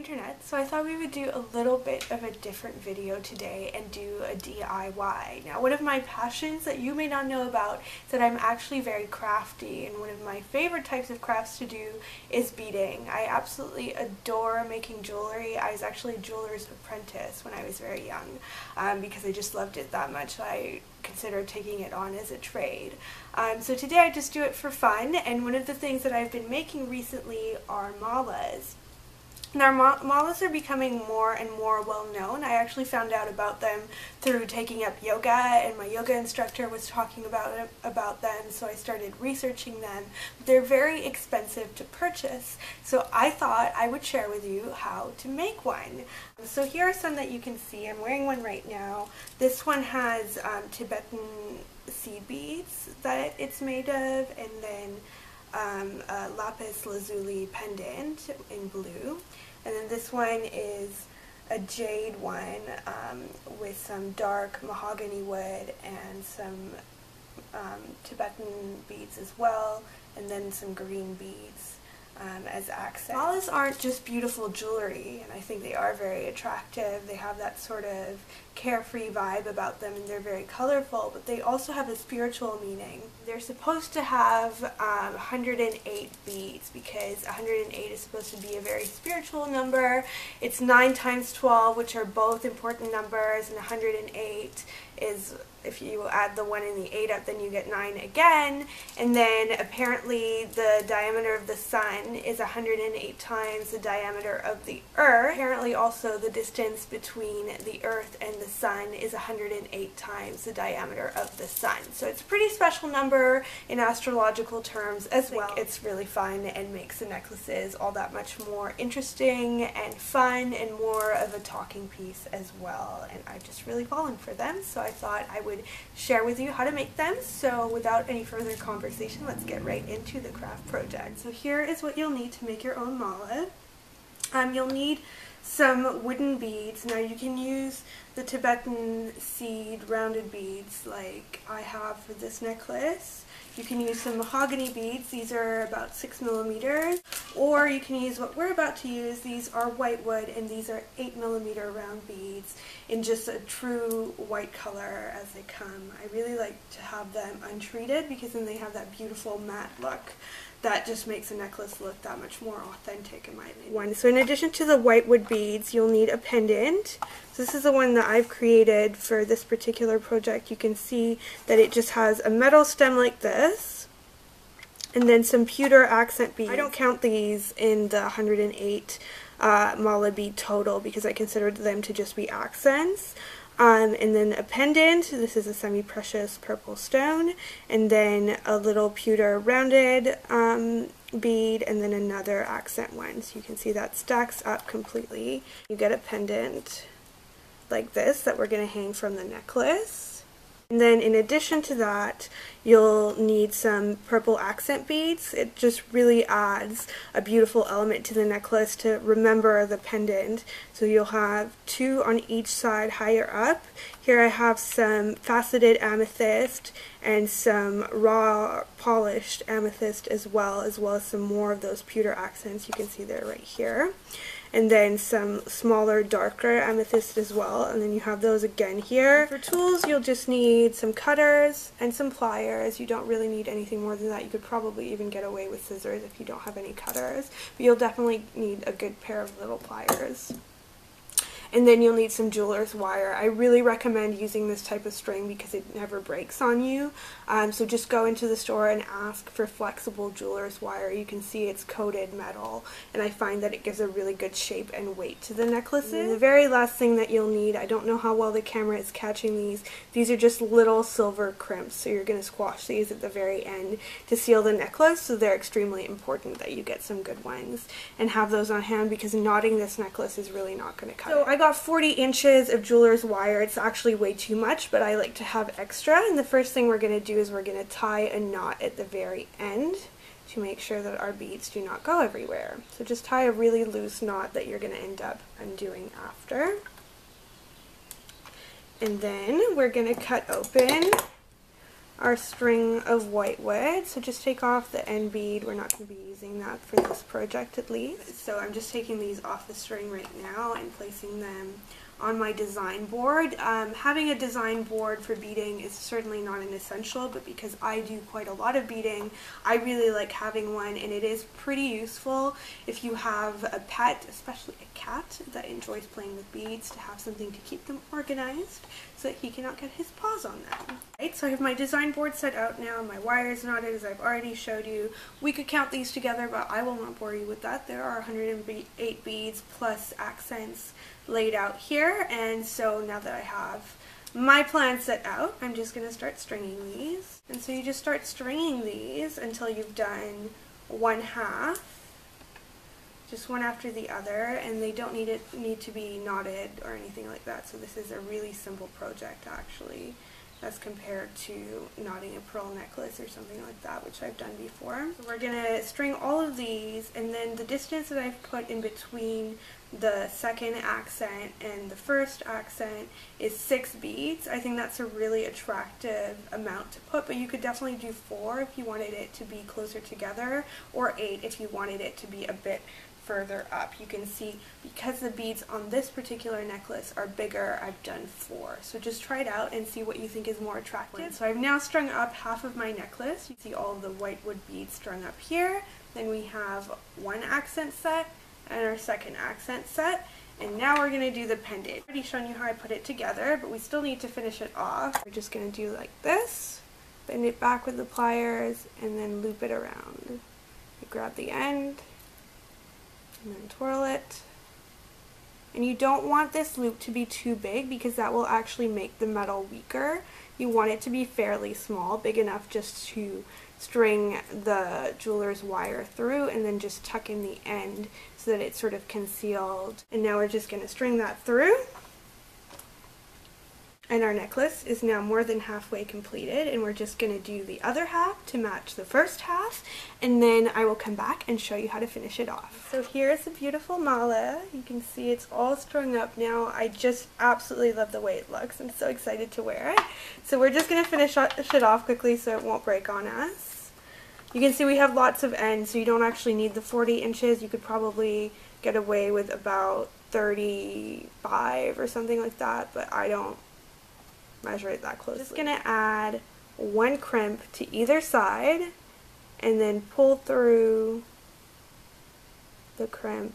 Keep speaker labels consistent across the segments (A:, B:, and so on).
A: internet, so I thought we would do a little bit of a different video today and do a DIY. Now one of my passions that you may not know about is that I'm actually very crafty and one of my favorite types of crafts to do is beading. I absolutely adore making jewelry. I was actually a jeweler's apprentice when I was very young um, because I just loved it that much. I considered taking it on as a trade. Um, so today I just do it for fun and one of the things that I've been making recently are malas. Now, malas are becoming more and more well known. I actually found out about them through taking up yoga, and my yoga instructor was talking about about them, so I started researching them. They're very expensive to purchase, so I thought I would share with you how to make one. So here are some that you can see. I'm wearing one right now. This one has um, Tibetan seed beads that it's made of, and then um, a lapis lazuli pendant in blue. And then this one is a jade one um, with some dark mahogany wood and some um, Tibetan beads as well, and then some green beads um, as accents. Malas aren't just beautiful jewelry, and I think they are very attractive. They have that sort of carefree vibe about them, and they're very colorful, but they also have a spiritual meaning. They're supposed to have um, 108 beads because 108 is supposed to be a very spiritual number. It's 9 times 12, which are both important numbers, and 108 is if you add the 1 and the 8 up, then you get 9 again. And then apparently the diameter of the sun is 108 times the diameter of the earth. Apparently also the distance between the earth and the sun is 108 times the diameter of the sun. So it's a pretty special number in astrological terms as well. It's really fun and makes the necklaces all that much more interesting and fun and more of a talking piece as well. And I've just really fallen for them, so I thought I would share with you how to make them. So without any further conversation, let's get right into the craft project. So here is what you'll need to make your own mala. Um, you'll need some wooden beads. Now you can use the Tibetan seed rounded beads like I have for this necklace. You can use some mahogany beads. These are about 6 millimeters. Or you can use what we're about to use. These are white wood and these are 8 millimeter round beads in just a true white color as they come. I really like to have them untreated because then they have that beautiful matte look that just makes a necklace look that much more authentic in my opinion. One. So in addition to the white wood beads, you'll need a pendant. So this is the one that I've created for this particular project. You can see that it just has a metal stem like this and then some pewter accent beads. I don't count these in the 108 uh, mala bead total because I considered them to just be accents. Um, and then a pendant, this is a semi-precious purple stone, and then a little pewter rounded um, bead, and then another accent one. So you can see that stacks up completely. You get a pendant like this that we're going to hang from the necklace. And then in addition to that, you'll need some purple accent beads. It just really adds a beautiful element to the necklace to remember the pendant. So you'll have two on each side higher up. Here I have some faceted amethyst and some raw polished amethyst as well, as well as some more of those pewter accents you can see there right here and then some smaller darker amethyst as well and then you have those again here. For tools you'll just need some cutters and some pliers. You don't really need anything more than that. You could probably even get away with scissors if you don't have any cutters but you'll definitely need a good pair of little pliers and then you'll need some jeweler's wire. I really recommend using this type of string because it never breaks on you. Um, so just go into the store and ask for flexible jeweler's wire. You can see it's coated metal and I find that it gives a really good shape and weight to the necklaces. The very last thing that you'll need, I don't know how well the camera is catching these, these are just little silver crimps so you're going to squash these at the very end to seal the necklace so they're extremely important that you get some good ones and have those on hand because knotting this necklace is really not going to cut so it. I got 40 inches of jeweler's wire. It's actually way too much, but I like to have extra. And the first thing we're going to do is we're going to tie a knot at the very end to make sure that our beads do not go everywhere. So just tie a really loose knot that you're going to end up undoing after. And then we're going to cut open our string of white wood. So just take off the end bead. We're not going to be using that for this project at least. So I'm just taking these off the string right now and placing them on my design board. Um, having a design board for beading is certainly not an essential, but because I do quite a lot of beading, I really like having one and it is pretty useful if you have a pet, especially a cat that enjoys playing with beads, to have something to keep them organized so that he cannot get his paws on them. Right, so I have my design board set out now, my wires knotted as I've already showed you. We could count these together, but I will not bore you with that. There are 108 beads plus accents laid out here, and so now that I have my plan set out, I'm just going to start stringing these. And so you just start stringing these until you've done one half, just one after the other, and they don't need it need to be knotted or anything like that. So this is a really simple project actually as compared to knotting a pearl necklace or something like that, which I've done before. So we're going to string all of these, and then the distance that I've put in between the second accent and the first accent is six beads. I think that's a really attractive amount to put, but you could definitely do four if you wanted it to be closer together, or eight if you wanted it to be a bit further up. You can see because the beads on this particular necklace are bigger, I've done four. So just try it out and see what you think is more attractive. So I've now strung up half of my necklace. You see all the white wood beads strung up here. Then we have one accent set and our second accent set. And now we're going to do the pendant. I've already shown you how I put it together, but we still need to finish it off. We're just going to do like this, bend it back with the pliers, and then loop it around. You grab the end, and then twirl it. And you don't want this loop to be too big because that will actually make the metal weaker. You want it to be fairly small, big enough just to string the jeweler's wire through and then just tuck in the end so that it's sort of concealed. And now we're just going to string that through. And our necklace is now more than halfway completed and we're just going to do the other half to match the first half and then I will come back and show you how to finish it off. So here's a beautiful mala. You can see it's all strung up now. I just absolutely love the way it looks. I'm so excited to wear it. So we're just going to finish it off quickly so it won't break on us. You can see we have lots of ends so you don't actually need the 40 inches. You could probably get away with about 35 or something like that but I don't measure it that closely. Just gonna add one crimp to either side and then pull through the crimp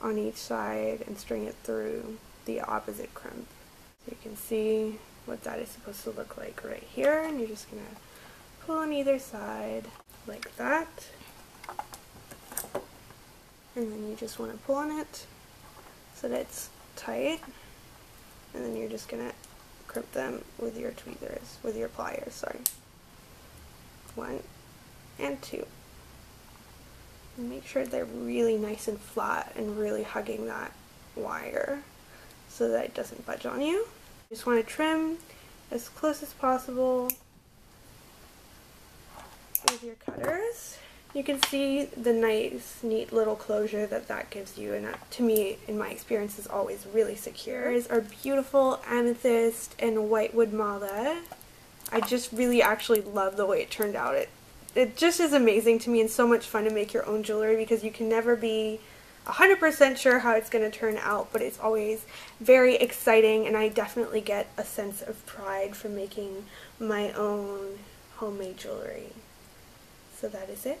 A: on each side and string it through the opposite crimp. So you can see what that is supposed to look like right here and you're just gonna pull on either side like that and then you just want to pull on it so that it's tight and then you're just gonna crimp them with your tweezers, with your pliers, sorry. One and two. And make sure they're really nice and flat and really hugging that wire so that it doesn't budge on you. You just want to trim as close as possible with your cutters. You can see the nice, neat little closure that that gives you, and that, to me, in my experience, is always really secure. Is our beautiful amethyst and whitewood mala. I just really actually love the way it turned out. It, it just is amazing to me and so much fun to make your own jewelry because you can never be 100% sure how it's going to turn out, but it's always very exciting, and I definitely get a sense of pride from making my own homemade jewelry. So that is it